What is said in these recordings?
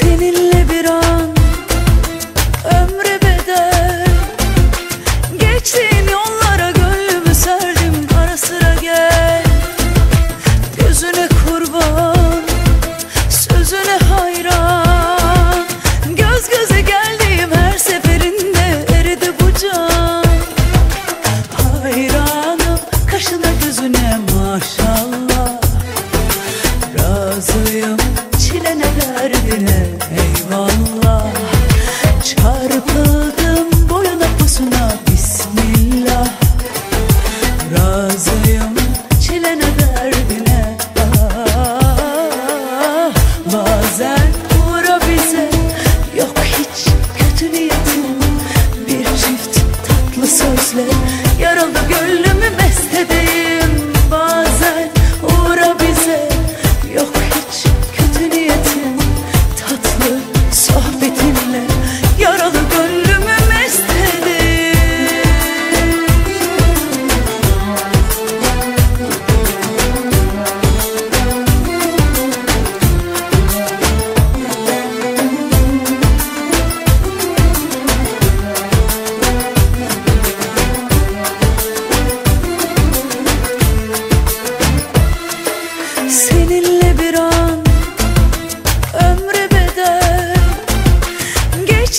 Seninle bir an ömre bedel. Geçtiğin yollar Razıyım çile ne derdine. eyvallah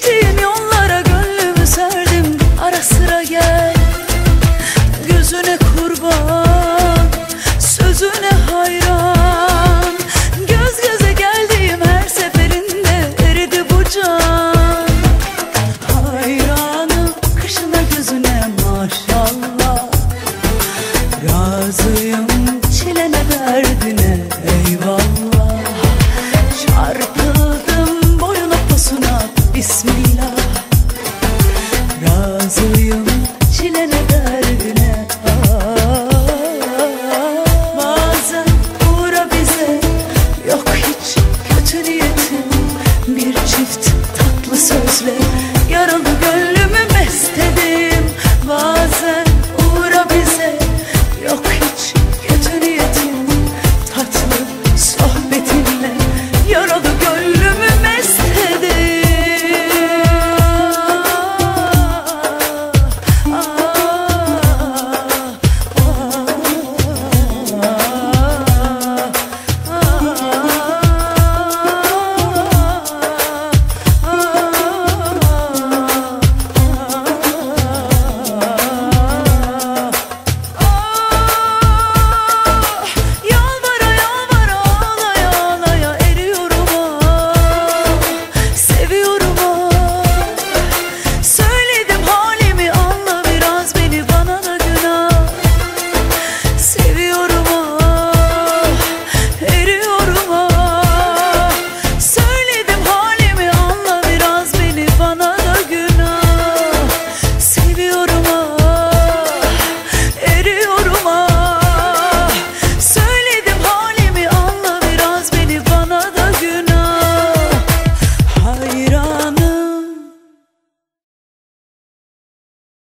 watched. love.